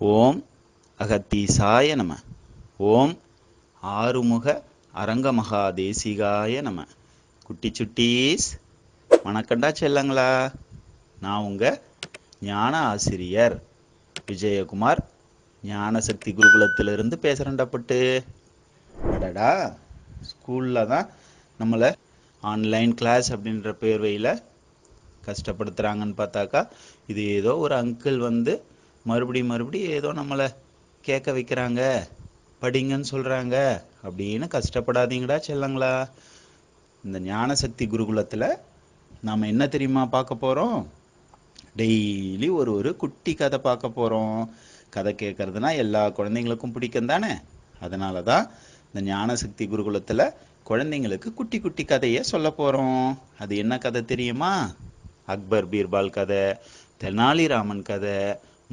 ஓம் அகத்தீசாய நம. ஓம் ஆறுமுக அரங்கமகா தேசிகாய நம. குட்டி சுட்டீஸ் வணக்கண்டா செல்லங்களா. நான் உங்க ஞான ஆசிரியர் விஜயகுமார். ஞானசக்தி குருகுலத்திலிருந்து பேசுகிறேன்டா அடடா ஸ்கூலில் தான் நம்மளை ஆன்லைன் கிளாஸ் அப்படின்ற பேர்வையில் கஷ்டப்படுத்துகிறாங்கன்னு பார்த்தாக்கா இது ஏதோ ஒரு அங்கிள் வந்து மறுபடியும் மறுபடியும் ஏதோ நம்மளை கேட்க வைக்கிறாங்க படிங்கன்னு சொல்கிறாங்க அப்படின்னு கஷ்டப்படாதீங்கடா செல்லங்களா. இந்த ஞானசக்தி குருகுலத்தில் நாம் என்ன தெரியுமா பார்க்க போகிறோம் டெய்லி ஒரு ஒரு குட்டி கதை பார்க்க போகிறோம் கதை கேட்குறதுனா எல்லா குழந்தைங்களுக்கும் பிடிக்கும் தானே? அதனால தான் இந்த ஞானசக்தி குருகுலத்தில் குழந்தைங்களுக்கு குட்டி குட்டி கதையை சொல்ல போகிறோம் அது என்ன கதை தெரியுமா? அக்பர் பீர்பால் கதை தெனாலிராமன் கதை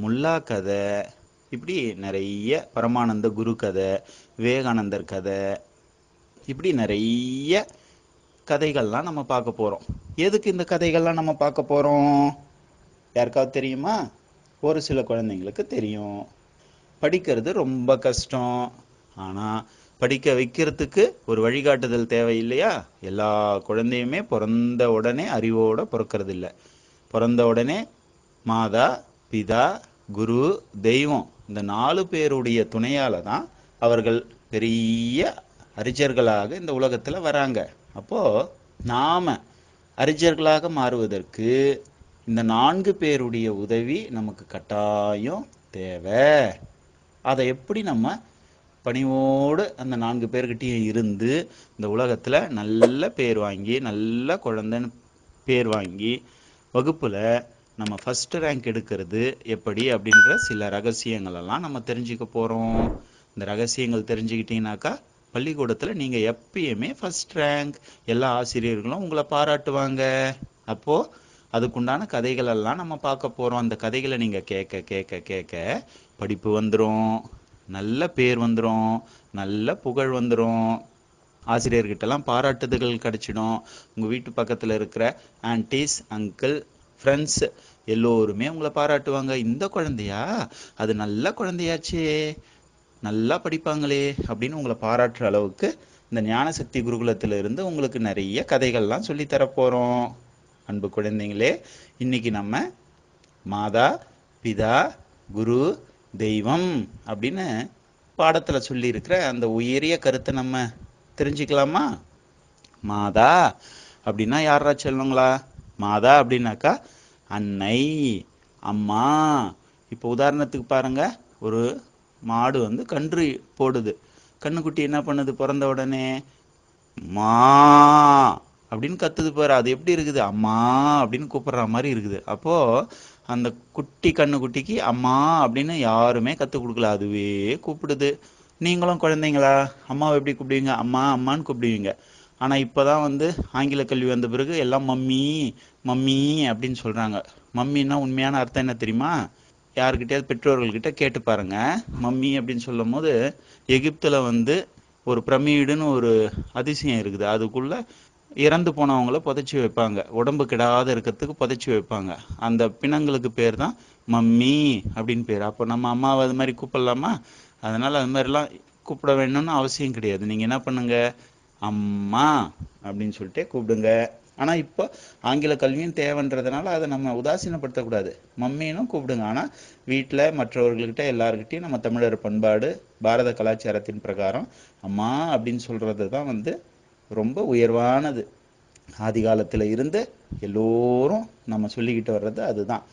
முல்லா கதை இப்படி நிறைய பரமானந்த குரு கதை விவேகானந்தர் கதை இப்படி நிறைய கதைகள்லாம் நம்ம பார்க்க போகிறோம் எதுக்கு இந்த கதைகள்லாம் நம்ம பார்க்க போகிறோம் யாருக்காவது தெரியுமா? ஒரு சில குழந்தைங்களுக்கு தெரியும். படிக்கிறது ரொம்ப கஷ்டம். ஆனால் படிக்க வைக்கிறதுக்கு ஒரு வழிகாட்டுதல் தேவை இல்லையா எல்லா குழந்தையுமே பிறந்த உடனே அறிவோடு பிறக்கிறது இல்லை பிறந்த உடனே மாதா பிதா குரு தெய்வம் இந்த நாலு பேருடைய துணையால தான் அவர்கள் பெரிய அறிஞர்களாக இந்த உலகத்தில் வராங்க. அப்போ நாம அறிஞர்களாக மாறுவதற்கு இந்த நான்கு பேருடைய உதவி நமக்கு கட்டாயம் தேவை. அதை எப்படி நம்ம பணிவோடு அந்த நான்கு பேர்கிட்டையும் இருந்து இந்த உலகத்தில் நல்ல பேர் வாங்கி நல்ல குழந்தைன்னு பேர் வாங்கி வகுப்பில் நம்ம ஃபர்ஸ்ட் ரேங்க் எடுக்கிறது எப்படி அப்படின்ற சில ரகசியங்களெல்லாம் நம்ம தெரிஞ்சுக்க போகிறோம் இந்த ரகசியங்கள் தெரிஞ்சுக்கிட்டீங்கன்னாக்கா பள்ளிக்கூடத்தில் நீங்கள் எப்பயுமே ஃபர்ஸ்ட் ரேங்க் எல்லா ஆசிரியர்களும் உங்களை பாராட்டுவாங்க. அப்போது அதுக்குண்டான கதைகளெல்லாம் நம்ம பார்க்க போகிறோம் அந்த கதைகளை நீங்கள் கேட்க கேட்க கேட்க படிப்பு வந்துடும் நல்ல பேர் வந்துடும் நல்ல புகழ் வந்துடும் ஆசிரியர்கிட்டலாம் பாராட்டுதல்கள் கிடச்சிடும். உங்கள் வீட்டு பக்கத்தில் இருக்கிற ஆன்டிஸ் அங்கிள் ஃப்ரெண்ட்ஸ் எல்லோருமே உங்களை பாராட்டுவாங்க. இந்த குழந்தையா? அது நல்ல குழந்தையாச்சே. நல்லா படிப்பாங்களே அப்படின்னு உங்களை பாராட்டுற அளவுக்கு இந்த ஞானசக்தி குருகுலத்துல இருந்து உங்களுக்கு நிறைய கதைகள்லாம் சொல்லி தரப்போறோம் அன்பு குழந்தைங்களே இன்னைக்கு நம்ம மாதா பிதா குரு தெய்வம் அப்படின்னு பாடத்துல சொல்லி இருக்கிற அந்த உயரிய கருத்தை நம்ம தெரிஞ்சுக்கலாமா? மாதா அப்படின்னா யாரா சொல்லுங்களா? மாதா அப்படின்னாக்கா அன்னை அம்மா. இப்போ உதாரணத்துக்கு பாருங்க ஒரு மாடு வந்து கன்று போடுது. கண்ணுக்குட்டி என்ன பண்ணுது? பிறந்த உடனே மா அப்படின்னு கத்துது பாரு. அது எப்படி இருக்குது? அம்மா அப்படின்னு கூப்பிடுற மாதிரி இருக்குது. அப்போ அந்த குட்டி கண்ணுக்குட்டிக்கு அம்மா அப்படின்னு யாருமே கத்து கொடுக்கல. அதுவே கூப்பிடுது. நீங்களும் குழந்தைங்களா? அம்மாவை எப்படி கூப்பிடுவீங்க? அம்மா அம்மான்னு கூப்பிடுவீங்க. ஆனா இப்பதான் வந்து ஆங்கில கல்வி வந்த பிறகு எல்லாம் மம்மி மம்மி அப்படின்னு சொல்கிறாங்க மம்மின்னா உண்மையான அர்த்தம் என்ன தெரியுமா? யாருக்கிட்டயாவது பெற்றோர்கள்கிட்ட கேட்டு பாருங்க. மம்மி அப்படின்னு சொல்லும் போது எகிப்தில் வந்து ஒரு பிரமிடுன்னு ஒரு அதிசயம் இருக்குது. அதுக்குள்ள இறந்து போனவங்கள புதைச்சி வைப்பாங்க. உடம்பு கிடாத இருக்கிறதுக்கு புதைச்சி வைப்பாங்க. அந்த பிணங்களுக்கு பேர் தான் மம்மி அப்படின்னு பேர். அப்போ நம்ம அம்மாவை அது மாதிரி கூப்பிடலாமா? அதனால் அது மாதிரிலாம் கூப்பிட வேணும்னு அவசியம் கிடையாது. நீங்கள் என்ன பண்ணுங்க? அம்மா அப்படின்னு சொல்லிட்டு கூப்பிடுங்க. ஆனால் இப்போ ஆங்கில கல்வியும் தேவைன்றதுனால அதை நம்ம உதாசீனப்படுத்தக்கூடாது. மம்மினும் கூப்பிடுங்க. ஆனால் வீட்டில் மற்றவர்கள்கிட்ட எல்லாருக்கிட்டையும் நம்ம தமிழர் பண்பாடு பாரத கலாச்சாரத்தின் பிரகாரம் அம்மா அப்படின்னு சொல்கிறது தான் வந்து ரொம்ப உயர்வானது. ஆதி காலத்தில் இருந்து எல்லோரும் நம்ம சொல்லிக்கிட்டு வர்றது அதுதான்.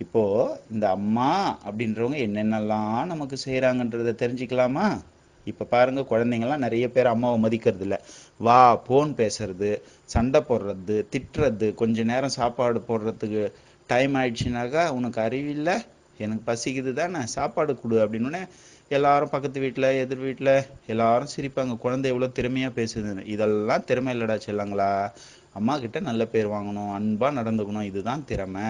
இப்போது இந்த அம்மா அப்படின்றவங்க என்னென்னலாம் நமக்கு செய்கிறாங்கன்றதை தெரிஞ்சுக்கலாமா? இப்போ பாருங்க குழந்தைங்கள்லாம் நிறைய பேர் அம்மாவை மதிக்கிறது இல்லை வா போன் பேசுறது சண்டை போடுறது திட்டுறது கொஞ்ச நேரம் சாப்பாடு போடுறதுக்கு டைம் ஆயிடுச்சுனாக்கா உனக்கு அறிவில்லை எனக்கு பசிக்குது தானே சாப்பாடு கொடு அப்படின்னோடனே எல்லாரும் பக்கத்து வீட்டில் எதிர் வீட்டில் எல்லாரும் சிரிப்பாங்க. குழந்தை எவ்வளோ திறமையாக பேசுதுன்னு இதெல்லாம் திறமை இல்லடா செல்லாங்களா. அம்மா கிட்ட நல்ல பேர் வாங்கணும் அன்பாக நடந்துக்கணும் இதுதான் திறமை.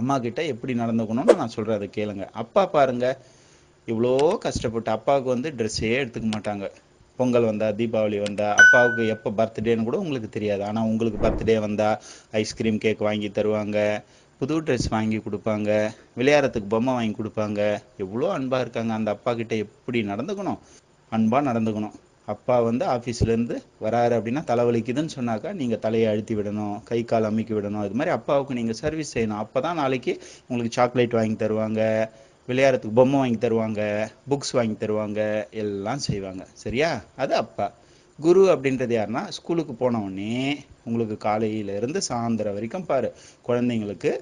அம்மா கிட்ட எப்படி நடந்துக்கணும்னு நான் சொல்கிறேன் அதை கேளுங்க. அப்பா பாருங்கள் இவ்வளோ கஷ்டப்பட்டு அப்பாவுக்கு வந்து ட்ரெஸ்ஸே எடுத்துக்க மாட்டாங்க. பொங்கல் வந்தால் தீபாவளி வந்தால் அப்பாவுக்கு எப்போ பர்த்டேன்னு கூட உங்களுக்கு தெரியாது. ஆனால் உங்களுக்கு பர்த்டே வந்தால் ஐஸ்கிரீம் கேக் வாங்கி தருவாங்க புது ட்ரெஸ் வாங்கி கொடுப்பாங்க விளையாடுறதுக்கு பொம்மை வாங்கி கொடுப்பாங்க. எவ்வளோ அன்பாக இருக்காங்க. அந்த அப்பா கிட்ட எப்படி நடந்துக்கணும்? அன்பாக நடந்துக்கணும். அப்பா வந்து ஆஃபீஸ்லேருந்து வராரு அப்படின்னா தலைவலிக்குதுன்னு சொன்னாக்கா நீங்கள் தலையை அழுத்தி விடணும் கை கால் அமுக்கி விடணும். இது மாதிரி அப்பாவுக்கு நீங்கள் சர்வீஸ் செய்யணும். அப்போ தான் நாளைக்கு உங்களுக்கு சாக்லேட் வாங்கி தருவாங்க. விளையாடுறதுக்கு பொம்மை வாங்கி தருவாங்க புக்ஸ் வாங்கி தருவாங்க எல்லாம் செய்வாங்க. சரியா? அது அப்பா. குரு அப்படின்றது யாருன்னா ஸ்கூலுக்கு போனவுடனே உங்களுக்கு காலையிலேருந்து சாயந்தரம் வரைக்கும் பாரு குழந்தைங்களுக்கு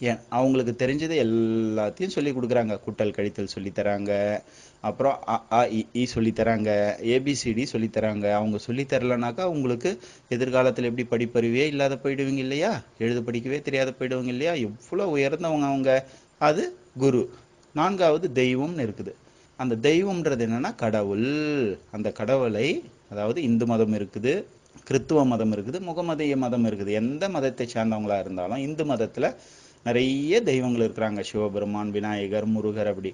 ஏன் அவங்களுக்கு தெரிஞ்சது எல்லாத்தையும் சொல்லி கொடுக்குறாங்க. குட்டல் கழித்தல் சொல்லித்தராங்க அப்புறம் அ இ சொல்லித்தராங்க தராங்க. ஏபிசிடி சொல்லித்தராங்க அவங்க சொல்லித்தரலனாக்கா உங்களுக்கு எதிர்காலத்தில் எப்படி படிப்பறிவே இல்லாத போயிடுவீங்க இல்லையா? எழுத படிக்கவே தெரியாத போயிடுவீங்க இல்லையா? எவ்வளோ உயர்ந்தவங்க அவங்க. அது குரு. நான்காவது தெய்வம்னு இருக்குது. அந்த தெய்வம்ன்றது என்னன்னா கடவுள். அந்த கடவுளை அதாவது இந்து மதம் இருக்குது கிறித்துவ மதம் இருக்குது முகமதிய மதம் இருக்குது. எந்த மதத்தை சார்ந்தவங்களா இருந்தாலும் இந்து மதத்துல நிறைய தெய்வங்கள் இருக்கிறாங்க. சிவபெருமான் விநாயகர் முருகர் அப்படி.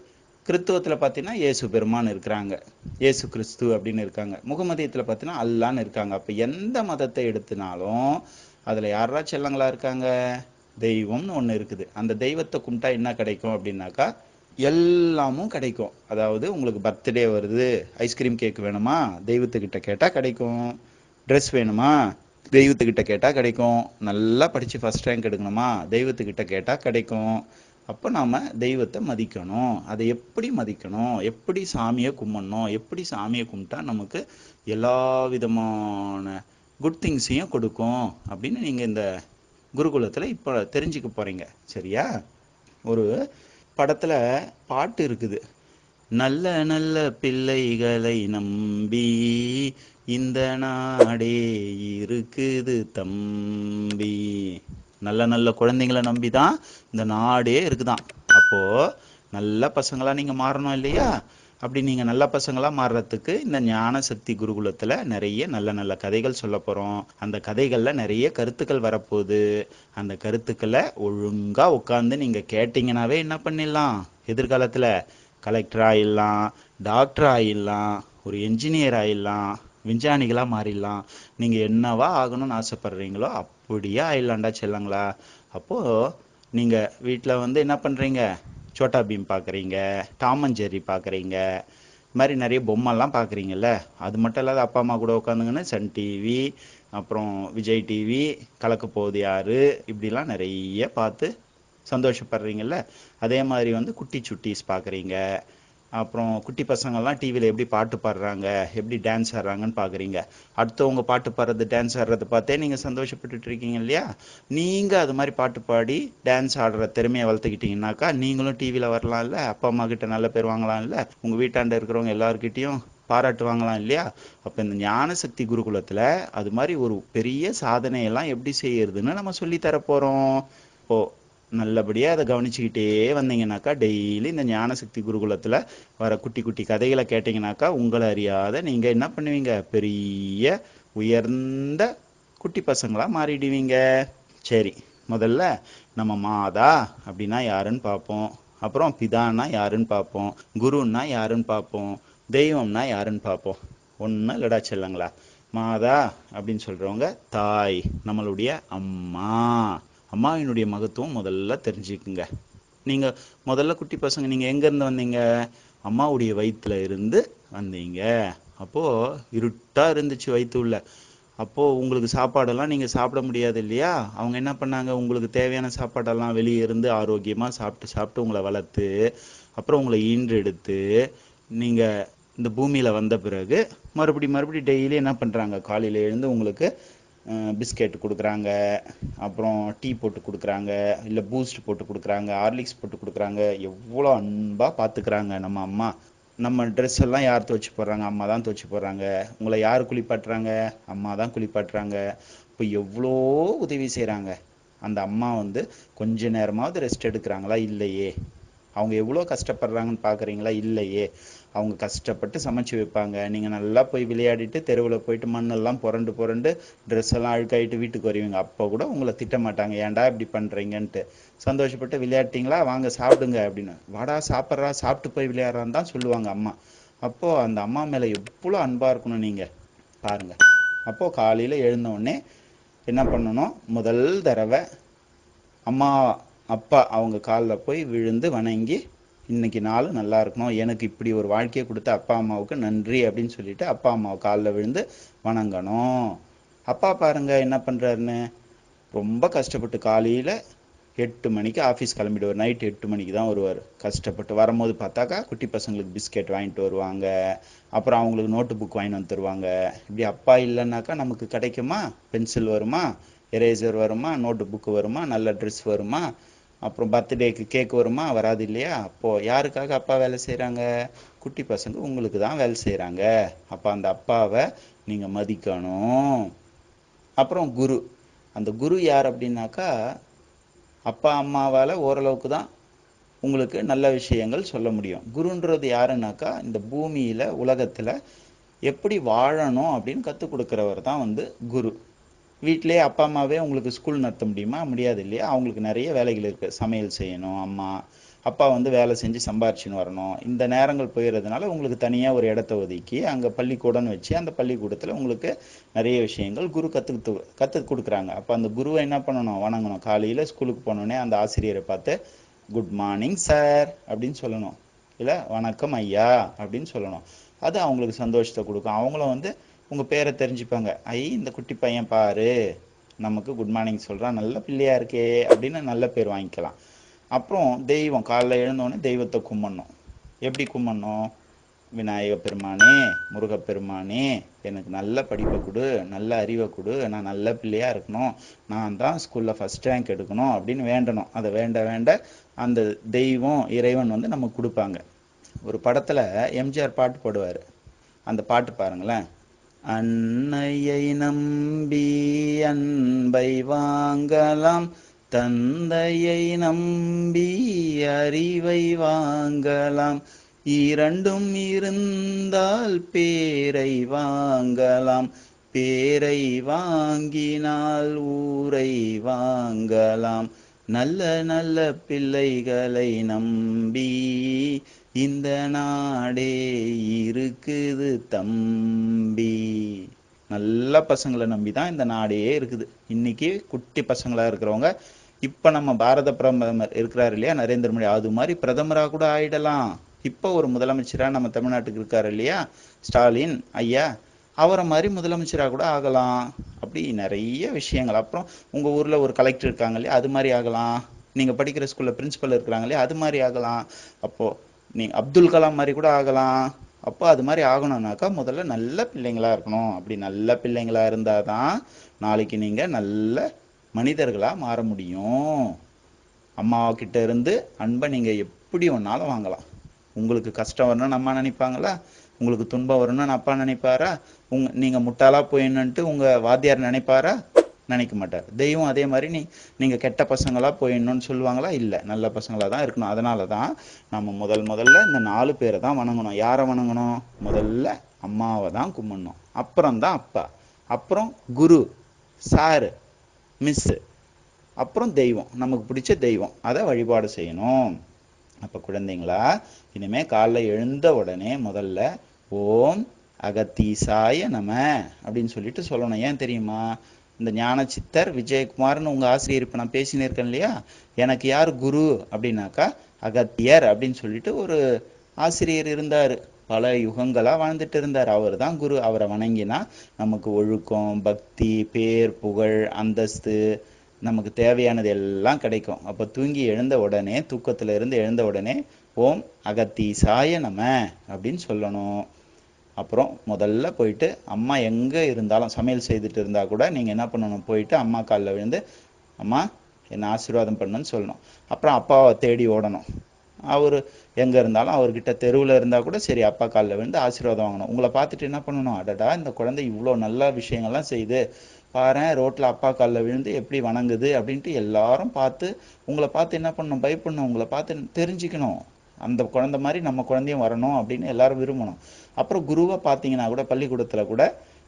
கிறித்துவத்தில் பார்த்தீங்கன்னா இயேசு பெருமான் இருக்கிறாங்க. இயேசு கிறிஸ்து அப்படின்னு இருக்காங்க. முகமதியத்தில் பார்த்தீங்கன்னா அல்லான்னு இருக்காங்க. அப்போ எந்த மதத்தை எடுத்தினாலும் அதில் யாரா செல்லங்களா இருக்காங்க? தெய்வம்னு ஒன்று இருக்குது. அந்த தெய்வத்தை கும்பிட்டா என்ன கிடைக்கும் அப்படின்னாக்கா எல்லாமும் கிடைக்கும். அதாவது உங்களுக்கு பர்த்டே வருது ஐஸ்கிரீம் கேக் வேணுமா? தெய்வத்துக்கிட்ட கேட்டால் கிடைக்கும். ட்ரெஸ் வேணுமா? தெய்வத்துக்கிட்ட கேட்டால் கிடைக்கும். நல்லா படித்து ஃபஸ்ட் ரேங்க் எடுக்கணுமா? தெய்வத்துக்கிட்ட கேட்டால் கிடைக்கும். அப்போ நாம் தெய்வத்தை மதிக்கணும். அதை எப்படி மதிக்கணும்? எப்படி சாமியை கும்பிடணும்? எப்படி சாமியை கும்பிட்டா நமக்கு எல்லா விதமான குட் திங்ஸையும் கொடுக்கும் அப்படின்னு நீங்கள் இந்த குருகுலத்தில் இப்போ தெரிஞ்சுக்க போகிறீங்க சரியா? ஒரு படத்துல பாட்டு இருக்குது. நல்ல நல்ல பிள்ளைகளை நம்பி இந்த நாடே இருக்குது தம்பி. நல்ல நல்ல குழந்தைங்களை நம்பி தான் இந்த நாடே இருக்குதான். அப்போ நல்ல பசங்களா நீங்க மாறணும் இல்லையா? அப்படி நீங்கள் நல்ல பசங்களாக மாறுறதுக்கு இந்த ஞான சக்தி குருகுலத்தில் நிறைய நல்ல நல்ல கதைகள் சொல்ல போகிறோம் அந்த கதைகளில் நிறைய கருத்துக்கள் வரப்போகுது. அந்த கருத்துக்களை ஒழுங்காக உட்காந்து நீங்கள் கேட்டிங்கனாவே என்ன பண்ணிடலாம்? எதிர்காலத்தில் கலெக்டர் ஆகிடலாம் டாக்டர் ஆகிடலாம் ஒரு என்ஜினியர் ஆகிடலாம் விஞ்ஞானிகளாக மாறிடலாம். நீங்கள் என்னவா ஆகணும்னு ஆசைப்படுறீங்களோ அப்படியே ஆயிடலாம்டா செல்லங்களா. அப்போது நீங்கள் வீட்டில் வந்து என்ன பண்ணுறீங்க சோட்டா பீம் பார்க்குறீங்க டாம் அண்ட் ஜெர்ரி பார்க்குறீங்க இது மாதிரி நிறைய பொம்மைலாம் பார்க்குறீங்கல்ல அது மட்டும் இல்லாத அப்பா அம்மா கூட உட்காந்துங்கன்னு சன் டிவி அப்புறம் விஜய் டிவி கலக்க போகுது யாரு இப்படிலாம் நிறைய பார்த்து சந்தோஷப்படுறீங்கல்ல. அதே மாதிரி வந்து குட்டி சுட்டீஸ் பார்க்குறீங்க அப்புறம் குட்டி பசங்கள்லாம் டிவியில் எப்படி பாட்டு பாடுறாங்க எப்படி டான்ஸ் ஆடுறாங்கன்னு பார்க்குறீங்க அடுத்தவங்க பாட்டு பாடுறது டான்ஸ் ஆடுறத பார்த்தே நீங்கள் சந்தோஷப்பட்டுட்டு இருக்கீங்க இல்லையா? நீங்கள் அது மாதிரி பாட்டு பாடி டான்ஸ் ஆடுற திறமையை வளர்த்துக்கிட்டீங்கன்னாக்கா நீங்களும் டிவியில் வரலாம்ல அப்பா அம்மா கிட்ட நல்ல பேர் வாங்கலாம்ல உங்கள் வீட்டாண்ட இருக்கிறவங்க எல்லாருக்கிட்டேயும் பாராட்டு வாங்கலாம் இல்லையா? அப்போ இந்த ஞானசக்தி குருகுலத்தில் அது மாதிரி ஒரு பெரிய சாதனையெல்லாம் எப்படி செய்யறதுன்னு நம்ம சொல்லித்தர போகிறோம் ஓ நல்லபடியாக அதை கவனிச்சுக்கிட்டே வந்தீங்கன்னாக்கா டெய்லி இந்த ஞானசக்தி குருகுலத்தில் வர குட்டி குட்டி கதைகளை கேட்டிங்கனாக்கா உங்களை அறியாத நீங்கள் என்ன பண்ணுவீங்க? பெரிய உயர்ந்த குட்டி பசங்களாக மாறிடுவீங்க. சரி முதல்ல நம்ம மாதா அப்படின்னா யாருன்னு பார்ப்போம். அப்புறம் பிதான்னா யாருன்னு பார்ப்போம். குருன்னா யாருன்னு பார்ப்போம். தெய்வம்னா யாருன்னு பார்ப்போம். ஒன்றும் இல்லடா செல்லங்களா. மாதா அப்படின்னு சொல்கிறவங்க தாய் நம்மளுடைய அம்மா. அம்மாவினுடைய மகத்துவம் முதல்ல தெரிஞ்சுக்குங்க. நீங்கள் முதல்ல குட்டி பசங்க நீங்கள் எங்கேருந்து வந்தீங்க? அம்மாவுடைய வயிற்றில் இருந்து வந்தீங்க. அப்போது இருட்டாக இருந்துச்சு வயிற்று உள்ள அப்போது உங்களுக்கு சாப்பாடெல்லாம் நீங்கள் சாப்பிட முடியாது இல்லையா? அவங்க என்ன பண்ணாங்க? உங்களுக்கு தேவையான சாப்பாடெல்லாம் வெளியே இருந்து ஆரோக்கியமாக சாப்பிட்டு சாப்பிட்டு உங்களை வளர்த்து அப்புறம் உங்களை ஈன்றெடுத்து நீங்கள் இந்த பூமியில் வந்த பிறகு மறுபடி மறுபடி டெய்லி என்ன பண்ணுறாங்க காலையில் எழுந்து உங்களுக்கு பிஸ்கெட் கொடுக்குறாங்க. அப்புறம் டீ போட்டு கொடுக்குறாங்க. இல்லை பூஸ்ட் போட்டு கொடுக்குறாங்க. ஹார்லிக்ஸ் போட்டு கொடுக்குறாங்க. எவ்வளோ அன்பாக பார்த்துக்கிறாங்க நம்ம அம்மா. நம்ம ட்ரெஸ் எல்லாம் யார் துவச்சி போடுறாங்க? அம்மா தான் துவச்சி போடுறாங்க. உங்களை யார் குளிப்பாட்டுறாங்க? அம்மா தான் குளிப்பாட்டுறாங்க. இப்போ எவ்வளோ உதவி செய்கிறாங்க அந்த அம்மா வந்து கொஞ்ச நேரமாவது ரெஸ்ட் எடுக்கிறாங்களா? இல்லையே. அவங்க எவ்வளோ கஷ்டப்படுறாங்கன்னு பார்க்குறீங்களா இல்லையே. அவங்க கஷ்டப்பட்டு சமைச்சு வைப்பாங்க. நீங்கள் நல்லா போய் விளையாடிட்டு தெருவில் போயிட்டு மண்ணெல்லாம் புரண்டு புரண்டு ட்ரெஸ் எல்லாம் அழுக்காயிட்டு வீட்டுக்கு வருவீங்க. அப்போ கூட உங்களை திட்ட மாட்டாங்க. ஏன்டா இப்படி பண்ணுறீங்கன்ட்டு சந்தோஷப்பட்டு விளையாட்டிங்களா? வாங்க சாப்பிடுங்க. அப்படின்னு. வாடா சாப்பிட்றா சாப்பிட்டு போய் விளையாடுறான்னு தான் சொல்லுவாங்க அம்மா. அப்போது அந்த அம்மா மேலே எவ்வளோ அன்பாக இருக்கணும் நீங்கள் பாருங்கள் அப்போது காலையில் எழுந்த உடனே என்ன பண்ணணும்? முதல் தடவை அம்மா அப்பா அவங்க காலில் போய் விழுந்து வணங்கி இன்னைக்கு நாள் நல்லா இருக்கணும். எனக்கு இப்படி ஒரு வாழ்க்கையை கொடுத்த அப்பா அம்மாவுக்கு நன்றி அப்படின்னு சொல்லிட்டு அப்பா அம்மாவை காலில் விழுந்து வணங்கணும். அப்பா பாருங்க என்ன பண்ணுறாருன்னு ரொம்ப கஷ்டப்பட்டு காலையில் எட்டு மணிக்கு ஆஃபீஸ் கிளம்பிடுவார். நைட் எட்டு மணிக்கு தான் வருவார். கஷ்டப்பட்டு வரும்போது பார்த்தாக்கா குட்டி பசங்களுக்கு பிஸ்கெட் வாங்கிட்டு வருவாங்க. அப்புறம் அவங்களுக்கு நோட்டு புக் வாங்கிட்டு வந்து தருவாங்க. இப்படி அப்பா இல்லைன்னாக்கா நமக்கு கிடைக்குமா? பென்சில் வருமா? எரேசர் வருமா? நோட்டு புக்கு வருமா? நல்ல ட்ரெஸ் வருமா? அப்புறம் பர்த்டேக்கு கேக் வருமா? வராது இல்லையா? அப்போ யாருக்காக அப்பா வேலை செய்கிறாங்க குட்டி பசங்க உங்களுக்கு தான் வேலை செய்கிறாங்க அப்போ அந்த அப்பாவை நீங்கள் மதிக்கணும். அப்புறம் குரு. அந்த குரு யார் அப்படின்னாக்கா அப்பா அம்மாவால் ஓரளவுக்கு தான் உங்களுக்கு நல்ல விஷயங்கள் சொல்ல முடியும். குருன்றது யாருன்னாக்கா இந்த பூமியில் உலகத்தில் எப்படி வாழணும் அப்படின்னு கற்றுக் கொடுக்குறவர் தான் வந்து குரு. வீட்டிலேயே அப்பா அம்மாவே உங்களுக்கு ஸ்கூல் நடத்த முடியுமா? முடியாது இல்லையா? அவங்களுக்கு நிறைய வேலைகள் இருக்குது சமையல் செய்யணும் அம்மா அப்பா வந்து வேலை செஞ்சு சம்பாரிச்சுன்னு வரணும். இந்த நேரங்கள் போயிடுறதுனால உங்களுக்கு தனியாக ஒரு இடத்த ஒதுக்கி அங்கே பள்ளிக்கூடம்னு வச்சு அந்த பள்ளிக்கூடத்தில் உங்களுக்கு நிறைய விஷயங்கள் குரு கற்றுக்கு கற்றுக் கொடுக்குறாங்க. அப்போ அந்த குருவை என்ன பண்ணணும்? வணங்கணும். காலையில் ஸ்கூலுக்கு போனோடனே அந்த ஆசிரியரை பார்த்து குட் மார்னிங் சார் அப்படின்னு சொல்லணும். இல்லை வணக்கம் ஐயா அப்படின்னு சொல்லணும். அது அவங்களுக்கு சந்தோஷத்தை கொடுக்கும். அவங்களும் வந்து உங்கள் பேரை தெரிஞ்சுப்பாங்க. ஐ இந்த குட்டி பையன் பாரு. நமக்கு குட் மார்னிங் சொல்கிறான் நல்ல பிள்ளையாக இருக்கே. அப்படின்னு நல்ல பேர் வாங்கிக்கலாம். அப்புறம் தெய்வம் காலைல எழுந்தோடனே தெய்வத்தை கும்பிடணும். எப்படி கும்பிடணும்? விநாயக பெருமானே முருகப்பெருமானே எனக்கு நல்ல படிப்பை கொடு நல்ல அறிவை கொடு. நான் நல்ல பிள்ளையாக இருக்கணும். நான் தான் ஸ்கூலில் ஃபர்ஸ்ட் ரேங்க் எடுக்கணும் அப்படின்னு வேண்டணும். அதை வேண்ட வேண்ட அந்த தெய்வம் இறைவன் வந்து நமக்கு கொடுப்பாங்க. ஒரு படத்தில் எம்ஜிஆர் பாட்டு போடுவார். அந்த பாட்டு பாருங்களேன். அன்னையை நம்பி அன்பை வாங்கலாம் தந்தையை நம்பி அறிவை வாங்கலாம். இரண்டும் இருந்தால் பேரை வாங்கலாம் பேரை வாங்கினால் ஊரை வாங்கலாம். நல்ல நல்ல பிள்ளைகளை நம்பி இந்த நாடே இருக்குது தம்பி. நல்ல பசங்களை நம்பி தான் இந்த நாடே இருக்குது. இன்னைக்கு குட்டி பசங்களாக இருக்கிறவங்க இப்போ நம்ம பாரத பிரதமர் இருக்கிறாரு இல்லையா நரேந்திர மோடி அது மாதிரி பிரதமராக கூட ஆயிடலாம். இப்போ ஒரு முதலமைச்சராக நம்ம தமிழ்நாட்டுக்கு இருக்கார் இல்லையா ஸ்டாலின் ஐயா அவரை மாதிரி முதலமைச்சராக கூட ஆகலாம். அப்படி நிறைய விஷயங்கள். அப்புறம் உங்கள் ஊரில் ஒரு கலெக்டர் இருக்காங்க இல்லையா அது மாதிரி ஆகலாம். நீங்கள் படிக்கிற ஸ்கூலில் பிரின்ஸிபல் இருக்கிறாங்க இல்லையா அது மாதிரி ஆகலாம். அப்போது நீ அப்துல் கலாம் மாதிரி கூட ஆகலாம். அப்போ அது மாதிரி ஆகணும்னாக்கா முதல்ல நல்ல பிள்ளைங்களா இருக்கணும். அப்படி நல்ல பிள்ளைங்களா இருந்தாதான் நாளைக்கு நீங்கள் நல்ல மனிதர்களாக மாற முடியும். அம்மாக்கிட்ட இருந்து அன்பை நீங்கள் எப்படி ஒன்னாலும் வாங்கலாம். உங்களுக்கு கஷ்டம் வரணும்னு அம்மா நினைப்பாங்களா? உங்களுக்கு துன்பம் வரணும்னு அப்பா நினைப்பாரா? உங் நீங்கள் முட்டாளாக போயிடணுன்ட்டு உங்கள் வாத்தியார் நினைப்பாரா? நினைக்க மாட்டார். தெய்வம் அதே மாதிரி நீ நீங்க கெட்ட பசங்களா போயிடணும்னு சொல்லுவாங்களா? இல்ல. நல்ல பசங்களா தான் இருக்கணும். அதனால தான் நம்ம முதல் முதல்ல இந்த நாலு பேரை தான் வணங்கணும். யாரை வணங்கணும்? முதல்ல அம்மாவை தான் கும்பிடணும். அப்புறம் தான் அப்பா. அப்புறம் குரு சாரு மிஸ்ஸு அப்புறம் தெய்வம். நமக்கு பிடிச்ச தெய்வம். அதை வழிபாடு செய்யணும். அப்போ குழந்தைங்களா இனிமே காலைல எழுந்த உடனே முதல்ல ஓம் அகத்தீசாய நம அப்படின்னு சொல்லிட்டு சொல்லணும். ஏன் தெரியுமா? இந்த ஞான சித்தர் விஜயகுமார்னு உங்க ஆசிரியர் இப்ப நான் பேசினிருக்கேன் இல்லையா? எனக்கு யார் குரு அப்படின்னாக்கா அகத்தியர் அப்படின்னு சொல்லிட்டு ஒரு ஆசிரியர் இருந்தார். பல யுகங்களாக வாழ்ந்துட்டு இருந்தார். அவர் தான் குரு. அவரை வணங்கினா நமக்கு ஒழுக்கம் பக்தி பேர் புகழ் அந்தஸ்து நமக்கு தேவையானது எல்லாம் கிடைக்கும். அப்போ தூங்கி எழுந்த உடனே தூக்கத்தில் இருந்து எழுந்த உடனே ஓம் அகத்தி சாய நம அப்படின்னு சொல்லணும். அப்புறம் முதல்ல போயிட்டு அம்மா எங்கே இருந்தாலும் சமையல் செய்துட்டு இருந்தால் கூட நீங்கள் என்ன பண்ணணும்? போயிட்டு அம்மா காலில் விழுந்து அம்மா என்னை ஆசீர்வாதம் பண்ணுன்னு சொல்லணும். அப்புறம் அப்பாவை தேடி ஓடணும். அவர் எங்கே இருந்தாலும் அவர்கிட்ட தெருவில் இருந்தால் கூட சரி அப்பா காலில் விழுந்து ஆசீர்வாதம் வாங்கணும். உங்களை பார்த்துட்டு என்ன பண்ணணும்? அடடா இந்த குழந்தை இவ்வளோ நல்ல விஷயங்கள்லாம் செய்யுது பாரேன் ரோட்டில் அப்பா காலில் விழுந்து எப்படி வணங்குது அப்படின்ட்டு எல்லாரும் பார்த்து உங்களை பார்த்து என்ன பண்ணணும்? பயப்படணும். உங்களை பார்த்து தெரிஞ்சுக்கணும். அந்த குழந்தை மாதிரி நம்ம குழந்தையும் வரணும் அப்படின்னு எல்லாரும் விரும்பணும். அப்புறம் குருவை பார்த்தீங்கன்னா கூட பள்ளிக்கூடத்தில் கூட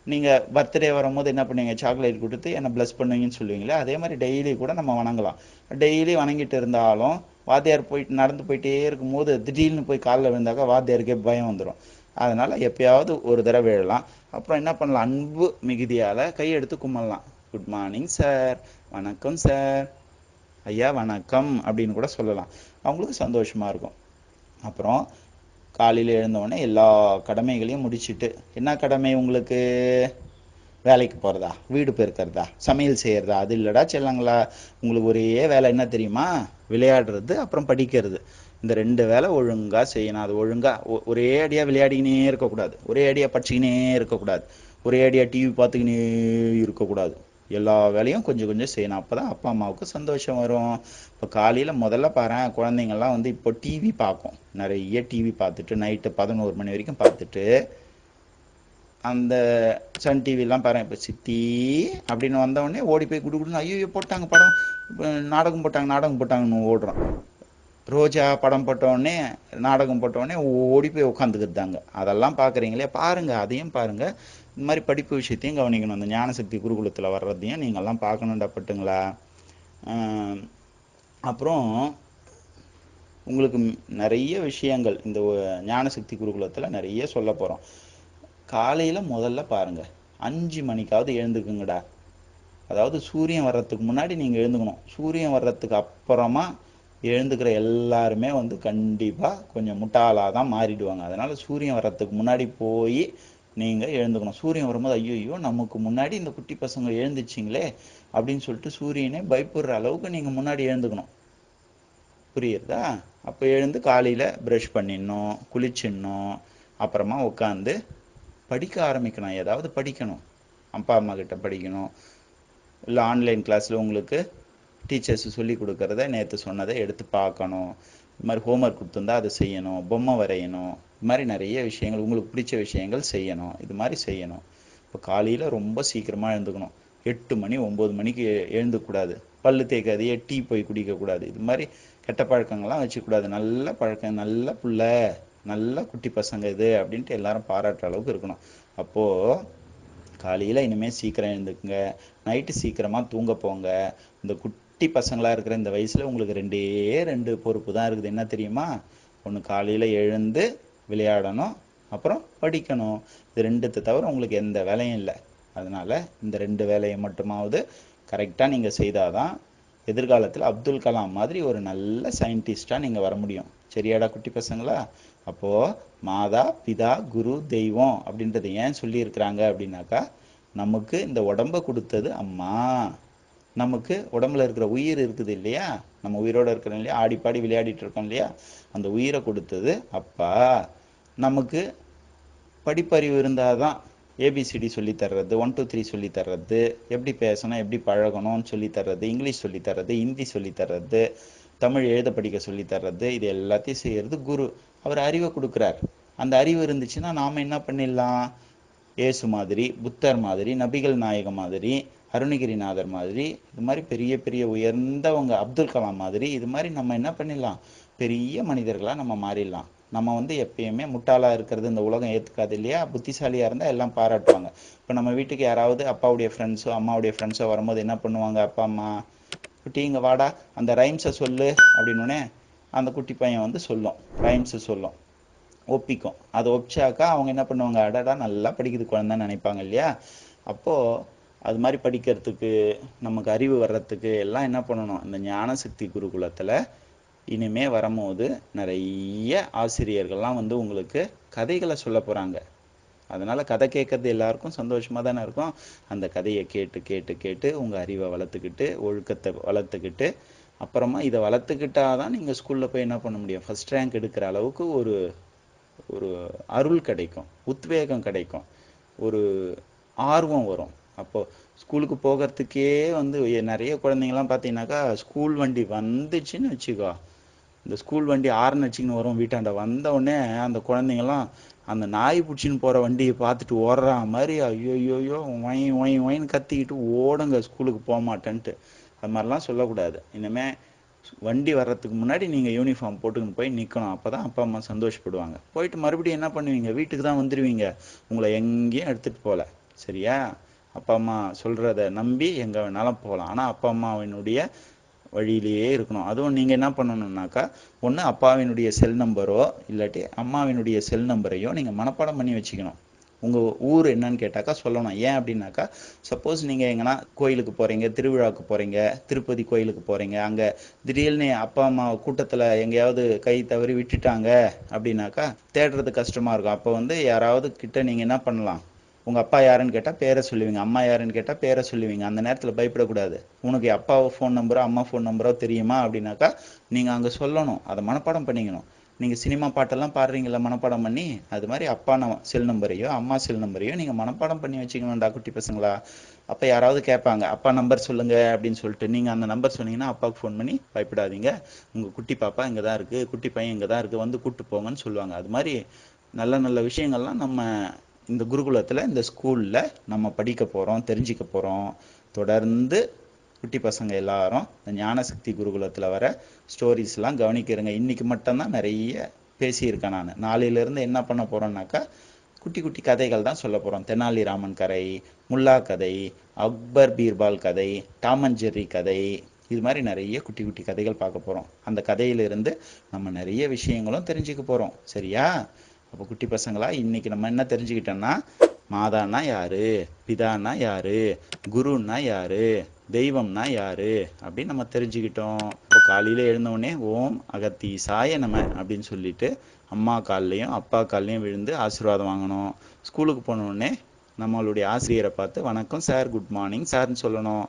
நீங்கள் பர்த்டே வரும்போது என்ன பண்ணுவீங்க? சாக்லேட் கொடுத்து என்னை ப்ளஸ் பண்ணுவீங்கன்னு சொல்லுவீங்களே அதே மாதிரி டெய்லி கூட நம்ம வணங்கலாம். டெய்லி வணங்கிட்டு இருந்தாலும் வாத்தியார் போயிட்டு நடந்து போயிட்டே இருக்கும்போது திடீர்னு போய் காலில் விழுந்தாக்கா வாத்தியாருக்கே பயம் வந்துடும் அதனால் எப்பயாவது ஒரு தடவை விழலாம். அப்புறம் என்ன பண்ணலாம்? அன்பு மிகுதியால் கையெடுத்து கும்பிடலாம் குட் மார்னிங் சார் வணக்கம் சார் ஐயா வணக்கம் அப்படின்னு கூட சொல்லலாம். அவங்களுக்கு சந்தோஷமாக இருக்கும். அப்புறம் காலையில் எழுந்தவுடனே எல்லா கடமைகளையும் முடிச்சிட்டு என்ன கடமை உங்களுக்கு? வேலைக்கு போகிறதா வீடு பெருக்கிறதா? சமையல் செய்கிறதா அது இல்லைடா செல்லங்களா உங்களுக்கு ஒரே வேலை என்ன தெரியுமா? விளையாடுறது அப்புறம் படிக்கிறது. இந்த ரெண்டு வேலை ஒழுங்காக செய்யணும். அது ஒழுங்காக ஒ- ஒரே அடியாக விளையாடிக்கினே இருக்கக்கூடாது. ஒரே அடியாக படிச்சுக்கினே இருக்கக்கூடாது. ஒரே அடியாக டிவி பார்த்துக்கினே இருக்கக்கூடாது. எல்லா வேலையும் கொஞ்சம் கொஞ்சம் செய்யணும். அப்போ தான் அப்பா அம்மாவுக்கு சந்தோஷம் வரும். இப்போ காலையில் முதல்ல பாரேன் குழந்தைங்கள்லாம் வந்து இப்போ டிவி பார்க்கும். நிறைய டிவி பார்த்துட்டு நைட்டு பதினோரு மணி வரைக்கும் பார்த்துட்டு அந்த சன் டிவிலாம் பாரு இப்போ சித்தி அப்படின்னு வந்தவொடனே ஓடி போய் குடு குடுன்னு ஐயோ போட்டாங்க படம். நாடகம் போட்டாங்க நாடகம் போட்டாங்கன்னு ஓடுறோம் ரோஜா படம் போட்ட உடனே நாடகம் போட்ட உடனே ஓடி போய் உட்காந்துக்கிட்டாங்க அதெல்லாம் பார்க்குறீங்களே பாருங்கள் அதையும் பாருங்கள் இந்த மாதிரி படிப்பு விஷயத்தையும் கவனிக்கணும். அந்த ஞானசக்தி குருகுலத்தில் வர்றதையும் நீங்கள்லாம் பார்க்கணும்டா பட்டுங்களா? அப்புறம் உங்களுக்கு நிறைய விஷயங்கள் இந்த ஞானசக்தி குருகுலத்தில் நிறைய சொல்ல போகிறோம் காலையில் முதல்ல பாருங்க. அஞ்சு மணிக்காவது எழுந்துக்குங்கடா. அதாவது சூரியன் வர்றதுக்கு முன்னாடி நீங்கள் எழுந்துக்கணும். சூரியன் வர்றதுக்கு அப்புறமா எழுந்துக்கிற எல்லாருமே வந்து கண்டிப்பாக கொஞ்சம் முட்டாளாக தான் மாறிடுவாங்க. அதனால் சூரியன் வர்றதுக்கு முன்னாடி போய் நீங்கள் எழுந்துக்கணும். சூரியன் வரும்போது ஐயோ நமக்கு முன்னாடி இந்த குட்டி பசங்க எழுந்துச்சிங்களே அப்படின்னு சொல்லிட்டு சூரியனே பயப்படுற அளவுக்கு நீங்கள் முன்னாடி எழுந்துக்கணும். புரியுறதா? அப்போ எழுந்து காலையில் ப்ரஷ் பண்ணிடணும் குளிச்சிடணும் அப்புறமா உட்காந்து படிக்க ஆரம்பிக்கணும். ஏதாவது படிக்கணும். அப்பா அம்மா கிட்ட படிக்கணும். இல்லை ஆன்லைன் கிளாஸில் உங்களுக்கு டீச்சர்ஸ் சொல்லி கொடுக்குறத நேற்று சொன்னதை எடுத்து பார்க்கணும். இது மாதிரி ஹோம்ஒர்க் கொடுத்துருந்தா அதை செய்யணும். பொம்மை வரையணும். இது மாதிரி நிறைய விஷயங்கள் உங்களுக்கு பிடிச்ச விஷயங்கள் செய்யணும். இது மாதிரி செய்யணும். இப்போ காலையில் ரொம்ப சீக்கிரமாக எழுந்துக்கணும். எட்டு மணி ஒம்பது மணிக்கு எழுந்துக்கூடாது. பல்லு தேய்க்காதையே டீ போய் குடிக்கக்கூடாது. இது மாதிரி கெட்ட பழக்கங்கள்லாம் வச்சுக்கூடாது நல்ல பழக்கம் நல்ல புள்ள நல்ல குட்டி பசங்க இது அப்படின்ட்டு எல்லாரும் பாராட்டுற அளவுக்கு இருக்கணும். அப்போது காலையில் இனிமேல் சீக்கிரம் எழுந்துக்குங்க. நைட்டு சீக்கிரமாக தூங்க போங்க. இந்த குட்டி பசங்களாக இருக்கிற இந்த வயசில் உங்களுக்கு ரெண்டே ரெண்டு பொறுப்பு தான் இருக்குது. என்ன தெரியுமா? ஒன்று காலையில் எழுந்து விளையாடணும் அப்புறம் படிக்கணும். இது ரெண்டுத்தை தவிர உங்களுக்கு எந்த வேலையும் இல்லை. அதனால இந்த ரெண்டு வேலையை மட்டுமாவது கரெக்டாக நீங்கள் செய்தாதான் எதிர்காலத்தில் அப்துல் கலாம் மாதிரி ஒரு நல்ல சயின்டிஸ்டாக நீங்கள் வர முடியும். சரியாடா குட்டி பசங்களா? அப்போது மாதா பிதா குரு தெய்வம் அப்படின்றத ஏன் சொல்லியிருக்கிறாங்க அப்படின்னாக்கா நமக்கு இந்த உடம்ப கொடுத்தது அம்மா. நமக்கு உடம்புல இருக்கிற உயிர் இருக்குது இல்லையா? நம்ம உயிரோட இருக்கிறோம் இல்லையா? ஆடி பாடி விளையாடிட்டு இருக்கோம் இல்லையா? அந்த உயிரை கொடுத்தது அப்பா. நமக்கு படிப்பறிவு இருந்தால் தான் ஏபிசிடி சொல்லி தர்றது ஒன் டூ த்ரீ சொல்லித்தர்றது எப்படி பேசணும் எப்படி பழகணும்னு சொல்லித்தர்றது இங்கிலீஷ் சொல்லித்தர்றது ஹிந்தி சொல்லித்தர்றது தமிழ் எழுத படிக்க சொல்லித்தர்றது இது எல்லாத்தையும் செய்கிறது குரு. அவர் அறிவை கொடுக்குறார். அந்த அறிவு இருந்துச்சுன்னா நாம் என்ன பண்ணிடலாம்? ஏசு மாதிரி புத்தர் மாதிரி நபிகள் நாயகம் மாதிரி அருணகிரிநாதர் மாதிரி இது மாதிரி பெரிய பெரிய உயர்ந்தவங்க அப்துல் கலாம் மாதிரி இது மாதிரி நம்ம என்ன பண்ணிடலாம்? பெரிய மனிதர்களாக நம்ம மாறிடலாம். நம்ம வந்து எப்பயுமே முட்டாளாக இருக்கிறது இந்த உலகம் ஏற்றுக்காது இல்லையா? புத்திசாலியாக இருந்தால் எல்லாம் பாராட்டுவாங்க. இப்போ நம்ம வீட்டுக்கு யாராவது அப்பாவுடைய ஃப்ரெண்ட்ஸோ அம்மாவுடைய ஃப்ரெண்ட்ஸோ வரும்போது என்ன பண்ணுவாங்க? அப்பா அம்மா குட்டி இங்கே வாடா. அந்த ரைம்ஸை சொல்லு. அப்படின்னோடனே அந்த குட்டி பையன் வந்து சொல்லும். ரைம்ஸை சொல்லும். ஒப்பிக்கும். அதை ஒப்பிச்சாக்கா அவங்க என்ன பண்ணுவாங்க? அடடா நல்லா படிக்குது குழந்தைன்னு நினைப்பாங்க இல்லையா? அப்போது அது மாதிரி படிக்கிறதுக்கு நமக்கு அறிவு வர்றதுக்கு எல்லாம் என்ன பண்ணணும்? இந்த ஞானசக்தி குருகுலத்தில் இனிமே வரும்போது நிறைய ஆசிரியர்கள்லாம் வந்து உங்களுக்கு கதைகளை சொல்ல போகிறாங்க அதனால் கதை கேட்கறது எல்லாருக்கும் சந்தோஷமாக தானே இருக்கும். அந்த கதையை கேட்டு கேட்டு கேட்டு உங்கள் அறிவை வளர்த்துக்கிட்டு ஒழுக்கத்தை வளர்த்துக்கிட்டு அப்புறமா இதை வளர்த்துக்கிட்டா தான் நீங்கள் ஸ்கூலில் போய் என்ன பண்ண முடியும்? ஃபஸ்ட் ரேங்க் எடுக்கிற அளவுக்கு ஒரு ஒரு அருள் கிடைக்கும். உத்வேகம் கிடைக்கும். ஒரு ஆர்வம் வரும். அப்போது ஸ்கூலுக்கு போகிறதுக்கே வந்து நிறைய குழந்தைங்கலாம் பார்த்தீங்கன்னாக்கா ஸ்கூல் வண்டி வந்துச்சுன்னு வச்சுக்கோ. இந்த ஸ்கூல் வண்டி ஆறுன்னு வச்சுக்கின்னு வரும் வீட்டாண்ட வந்த உடனே அந்த குழந்தைங்கலாம் அந்த நாய் பிடிச்சின்னு போகிற வண்டியை பார்த்துட்டு ஓடுற மாதிரி ஐயோயோயோ ஒய் ஒய் ஒயின்னு கத்திக்கிட்டு ஓடுங்க ஸ்கூலுக்கு போக மாட்டேன்ட்டு. அது மாதிரிலாம் சொல்லக்கூடாது. இனிமே வண்டி வர்றதுக்கு முன்னாடி நீங்கள் யூனிஃபார்ம் போட்டுக்கின்னு போய் நிற்கணும் அப்போ தான் அப்பா அம்மா சந்தோஷப்படுவாங்க. போயிட்டு மறுபடியும் என்ன பண்ணுவீங்க? வீட்டுக்கு தான் வந்துடுவீங்க உங்களை எங்கேயும் எடுத்துகிட்டு போகல. சரியா? அப்பா அம்மா சொல்கிறத நம்பி எங்கே வேணாலும் போகலாம். ஆனால் அப்பா அம்மாவினுடைய வழியிலேயே இருக்கணும். அதுவும் நீங்கள் என்ன பண்ணணும்னாக்கா ஒன்று அப்பாவினுடைய செல் நம்பரோ இல்லாட்டி அம்மாவினுடைய செல் நம்பரையோ நீங்கள் மனப்பாடம் பண்ணி வச்சுக்கணும். உங்கள் ஊர் என்னன்னு கேட்டாக்கா சொல்லணும். ஏன் அப்படின்னாக்கா சப்போஸ் நீங்கள் எங்கன்னா கோயிலுக்கு போகிறீங்க திருவிழாவுக்கு போகிறீங்க திருப்பதி கோயிலுக்கு போகிறீங்க அங்கே திடீர்னு அப்பா அம்மா கூட்டத்தில் எங்கேயாவது கை தவறி விட்டுட்டாங்க அப்படின்னாக்கா தேடுறது கஷ்டமாக இருக்கும். அப்போ வந்து யாராவது கிட்ட நீங்கள் என்ன பண்ணலாம்? உங்கள் அப்பா யாருன்னு கேட்டால் பேரை சொல்லுவீங்க. அம்மா யாருன்னு கேட்டால் பேரை சொல்லுவீங்க. அந்த நேரத்தில் பயப்படக்கூடாது. உனக்கு அப்பா ஃபோன் நம்பரோ அம்மா ஃபோன் நம்பரோ தெரியுமா அப்படின்னாக்கா நீங்கள் அங்கே சொல்லணும். அதை மனப்பாடம் பண்ணிக்கணும். நீங்கள் சினிமா பாட்டெல்லாம் பாடுறீங்களா மனப்பாடம் பண்ணி அது மாதிரி அப்பா நம்ம செல் நம்பரையோ அம்மா செல் நம்பரையோ நீங்கள் மனப்பாடம் பண்ணி வச்சுக்கணும்டா குட்டி பசங்களா. அப்போ யாராவது கேட்பாங்க அப்பா நம்பர் சொல்லுங்க அப்படின்னு சொல்லிட்டு நீங்கள் அந்த நம்பர் சொன்னீங்கன்னா அப்பாவுக்கு ஃபோன் பண்ணி பயப்படாதீங்க. உங்கள் குட்டி பாப்பா இங்கே தான் இருக்குது குட்டி பையன் இங்கே தான் இருக்குது வந்து கூப்பிட்டு போங்கன்னு சொல்லுவாங்க. அது மாதிரி நல்ல நல்ல விஷயங்கள்லாம் நம்ம இந்த குருகுலத்தில் இந்த ஸ்கூலில் நம்ம படிக்க போகிறோம் தெரிஞ்சுக்க போகிறோம் தொடர்ந்து குட்டி பசங்க எல்லாரும் இந்த ஞானசக்தி குருகுலத்தில் வர ஸ்டோரிஸ்லாம் கவனிக்கிறேங்க. இன்றைக்கி மட்டும்தான் நிறைய பேசியிருக்கேன் நான். நாளையிலேருந்து என்ன பண்ண போகிறோன்னாக்கா குட்டி குட்டி கதைகள் தான் சொல்ல போகிறோம் தெனாலிராமன் கதை முல்லா கதை அக்பர் பீர்பால் கதை டாம் ஜெர்ரி கதை இது மாதிரி நிறைய குட்டி குட்டி கதைகள் பார்க்க போகிறோம் அந்த கதையிலிருந்து நம்ம நிறைய விஷயங்களும் தெரிஞ்சுக்க போகிறோம் சரியா? அப்போ குட்டி பசங்களா இன்னைக்கு நம்ம என்ன தெரிஞ்சுக்கிட்டோம்னா மாதான்னா யாரு பிதான்னா யாரு குருன்னா யாரு தெய்வம்னா யாரு அப்படின்னு நம்ம தெரிஞ்சுக்கிட்டோம். இப்போ காலையில் எழுந்தவுடனே ஓம் அகத்தி சாய நம அப்படின்னு சொல்லிட்டு அம்மா கால்லையும் அப்பா கால்லையும் விழுந்து ஆசீர்வாதம் வாங்கணும். ஸ்கூலுக்கு போனோடனே நம்மளுடைய ஆசிரியரை பார்த்து வணக்கம் சார் குட் மார்னிங் சார்னு சொல்லணும்.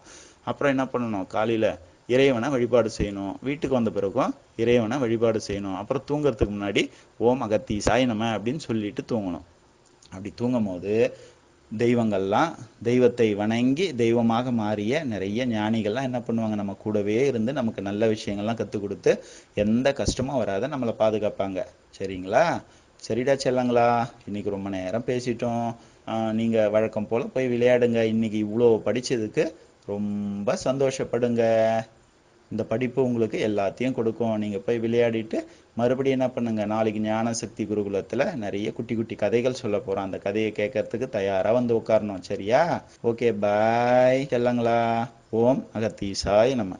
அப்புறம் என்ன பண்ணணும்? காலையில் இறைவனை வழிபாடு செய்யணும். வீட்டுக்கு வந்த பிறகும் இறைவனை வழிபாடு செய்யணும். அப்புறம் தூங்குறதுக்கு முன்னாடி ஓம் அகத்தி சாய அப்படின்னு சொல்லிட்டு தூங்கணும். அப்படி தூங்கும் போது தெய்வங்கள்லாம் தெய்வத்தை வணங்கி தெய்வமாக மாறிய நிறைய ஞானிகள்லாம் என்ன பண்ணுவாங்க? நம்ம கூடவே இருந்து நமக்கு நல்ல விஷயங்கள்லாம் கற்றுக் கொடுத்து எந்த கஷ்டமும் வராத நம்மளை பாதுகாப்பாங்க. சரிங்களா? சரிடா செல்லங்களா இன்னைக்கு ரொம்ப நேரம் பேசிட்டோம். நீங்கள் நீங்க வழக்கம் போல போய் விளையாடுங்க. இன்னைக்கு இவ்வளோ படிச்சதுக்கு ரொம்ப சந்தோஷப்படுங்க. இந்த படிப்பு உங்களுக்கு எல்லாத்தையும் கொடுக்கும். நீங்கள் போய் விளையாடிட்டு மறுபடியும் என்ன பண்ணுங்க? நாளைக்கு ஞான சக்தி நிறைய குட்டி குட்டி கதைகள் சொல்ல போகிறோம் அந்த கதையை கேட்கறதுக்கு தயாராக வந்து உட்காரணும். சரியா? Okay bye. செல்லங்களா. ஓம் அகத்தீசாய் நம்ம